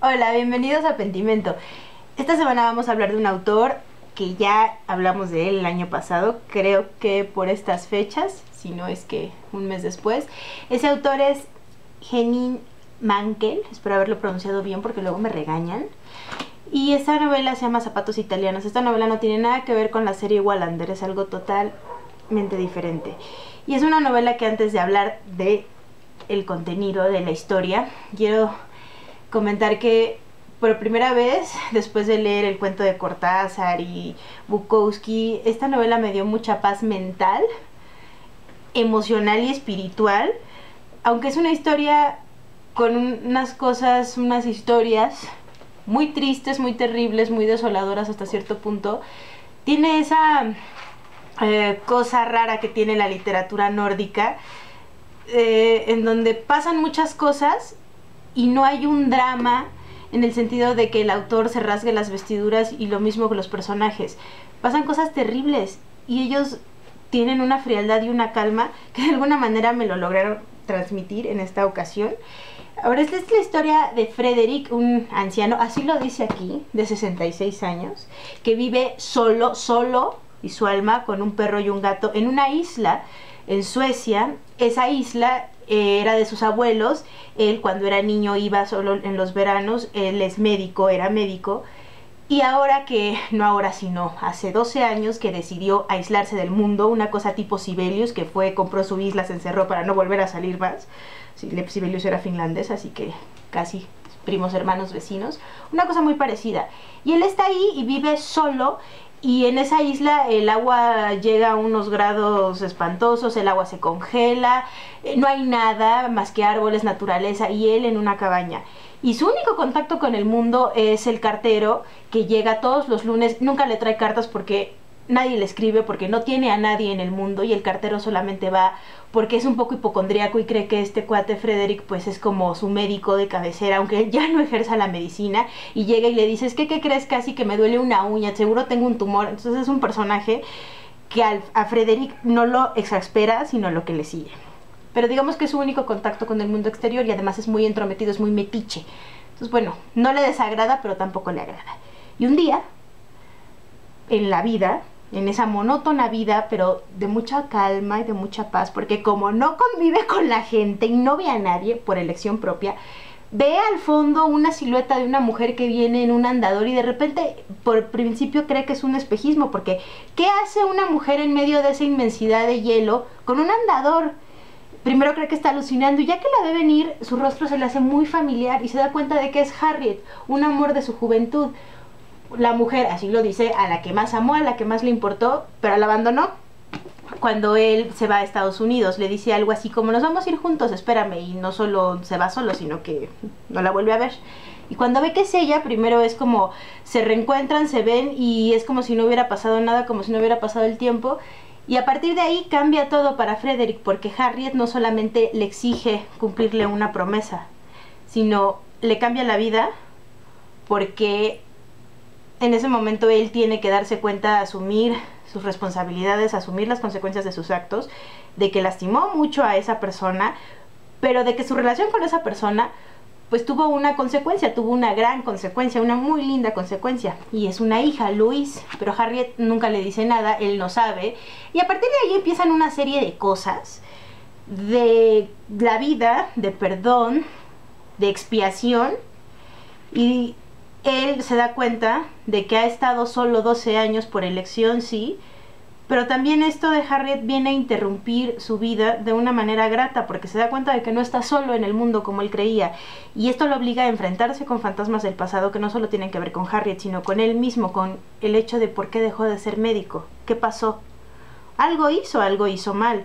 Hola, bienvenidos a Pentimento. Esta semana vamos a hablar de un autor que ya hablamos de él el año pasado, creo que por estas fechas, si no es que un mes después. Ese autor es Henning Mankell, espero haberlo pronunciado bien porque luego me regañan. Y esta novela se llama Zapatos Italianos. Esta novela no tiene nada que ver con la serie Wallander, es algo totalmente diferente. Y es una novela que antes de hablar de el contenido de la historia, quiero comentar que por primera vez, después de leer el cuento de Cortázar y Bukowski, esta novela me dio mucha paz mental, emocional y espiritual, aunque es una historia con unas cosas, unas historias muy tristes, muy terribles, muy desoladoras hasta cierto punto, tiene esa eh, cosa rara que tiene la literatura nórdica, eh, en donde pasan muchas cosas y no hay un drama en el sentido de que el autor se rasgue las vestiduras y lo mismo con los personajes. Pasan cosas terribles y ellos tienen una frialdad y una calma que de alguna manera me lo lograron transmitir en esta ocasión. Ahora, esta es la historia de Frederick, un anciano, así lo dice aquí, de 66 años, que vive solo, solo, y su alma con un perro y un gato en una isla en Suecia. Esa isla era de sus abuelos, él cuando era niño iba solo en los veranos, él es médico, era médico, y ahora que, no ahora sino hace 12 años que decidió aislarse del mundo, una cosa tipo Sibelius, que fue, compró su isla, se encerró para no volver a salir más. Sibelius era finlandés, así que casi primos hermanos vecinos, una cosa muy parecida. Y él está ahí y vive solo y en esa isla el agua llega a unos grados espantosos, el agua se congela, eh, no hay nada más que árboles, naturaleza y él en una cabaña. Y su único contacto con el mundo es el cartero que llega todos los lunes, nunca le trae cartas porque nadie le escribe porque no tiene a nadie en el mundo y el cartero solamente va porque es un poco hipocondriaco y cree que este cuate Frederick pues es como su médico de cabecera, aunque él ya no ejerza la medicina y llega y le dice, es que ¿qué crees casi que me duele una uña? Seguro tengo un tumor. Entonces es un personaje que a Frederick no lo exaspera, sino lo que le sigue. Pero digamos que es su único contacto con el mundo exterior y además es muy entrometido, es muy metiche. Entonces bueno, no le desagrada, pero tampoco le agrada. Y un día, en la vida, en esa monótona vida, pero de mucha calma y de mucha paz, porque como no convive con la gente y no ve a nadie por elección propia, ve al fondo una silueta de una mujer que viene en un andador y de repente por principio cree que es un espejismo, porque ¿qué hace una mujer en medio de esa inmensidad de hielo con un andador? Primero cree que está alucinando y ya que la ve venir, su rostro se le hace muy familiar y se da cuenta de que es Harriet, un amor de su juventud, la mujer, así lo dice, a la que más amó, a la que más le importó, pero la abandonó cuando él se va a Estados Unidos. Le dice algo así como, nos vamos a ir juntos, espérame, y no solo se va solo, sino que no la vuelve a ver. Y cuando ve que es ella, primero es como se reencuentran, se ven y es como si no hubiera pasado nada, como si no hubiera pasado el tiempo. Y a partir de ahí cambia todo para Frederick, porque Harriet no solamente le exige cumplirle una promesa, sino le cambia la vida porque en ese momento él tiene que darse cuenta, asumir sus responsabilidades, asumir las consecuencias de sus actos, de que lastimó mucho a esa persona, pero de que su relación con esa persona pues tuvo una consecuencia, tuvo una gran consecuencia, una muy linda consecuencia. Y es una hija, Luis, pero Harriet nunca le dice nada, él no sabe. Y a partir de ahí empiezan una serie de cosas, de la vida, de perdón, de expiación. Y él se da cuenta de que ha estado solo 12 años por elección, sí, pero también esto de Harriet viene a interrumpir su vida de una manera grata, porque se da cuenta de que no está solo en el mundo como él creía, y esto lo obliga a enfrentarse con fantasmas del pasado que no solo tienen que ver con Harriet, sino con él mismo, con el hecho de por qué dejó de ser médico, qué pasó. Algo hizo, algo hizo mal,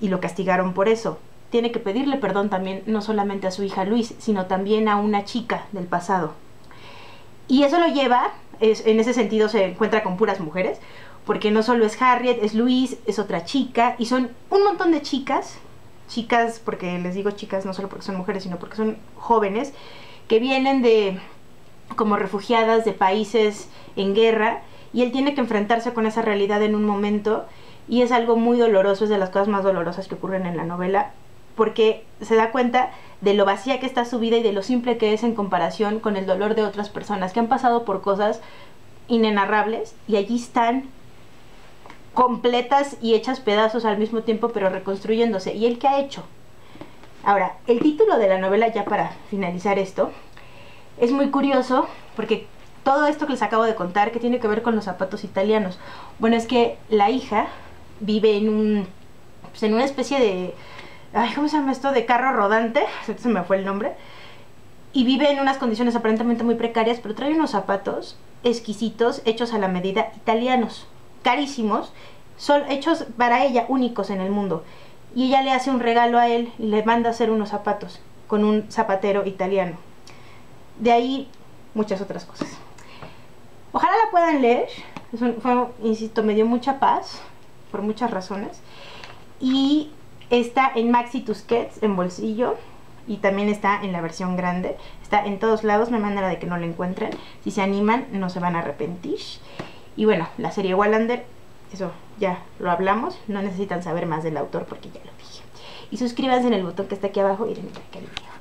y lo castigaron por eso. Tiene que pedirle perdón también, no solamente a su hija Luis, sino también a una chica del pasado. Y eso lo lleva, es, en ese sentido se encuentra con puras mujeres, porque no solo es Harriet, es Luis, es otra chica, y son un montón de chicas, chicas, porque les digo chicas no solo porque son mujeres, sino porque son jóvenes, que vienen de como refugiadas de países en guerra, y él tiene que enfrentarse con esa realidad en un momento, y es algo muy doloroso, es de las cosas más dolorosas que ocurren en la novela, porque se da cuenta de lo vacía que está su vida y de lo simple que es en comparación con el dolor de otras personas que han pasado por cosas inenarrables y allí están completas y hechas pedazos al mismo tiempo, pero reconstruyéndose. ¿Y él qué ha hecho? Ahora, el título de la novela, ya para finalizar esto, es muy curioso porque todo esto que les acabo de contar, que tiene que ver con los zapatos italianos. Bueno, es que la hija vive en un, pues en una especie de, ay, ¿cómo se llama esto? De carro rodante, se me fue el nombre, y vive en unas condiciones aparentemente muy precarias, pero trae unos zapatos exquisitos, hechos a la medida, italianos, carísimos, son hechos para ella, únicos en el mundo. Y ella le hace un regalo a él y le manda a hacer unos zapatos con un zapatero italiano. De ahí muchas otras cosas. Ojalá la puedan leer. fue, insisto, me dio mucha paz por muchas razones. Y está en Maxi Tusquets en bolsillo y también está en la versión grande. Está en todos lados, no hay manera de que no lo encuentren. Si se animan, no se van a arrepentir. Y bueno, la serie Wallander, eso ya lo hablamos. No necesitan saber más del autor porque ya lo dije. Y suscríbanse en el botón que está aquí abajo y denle like al video.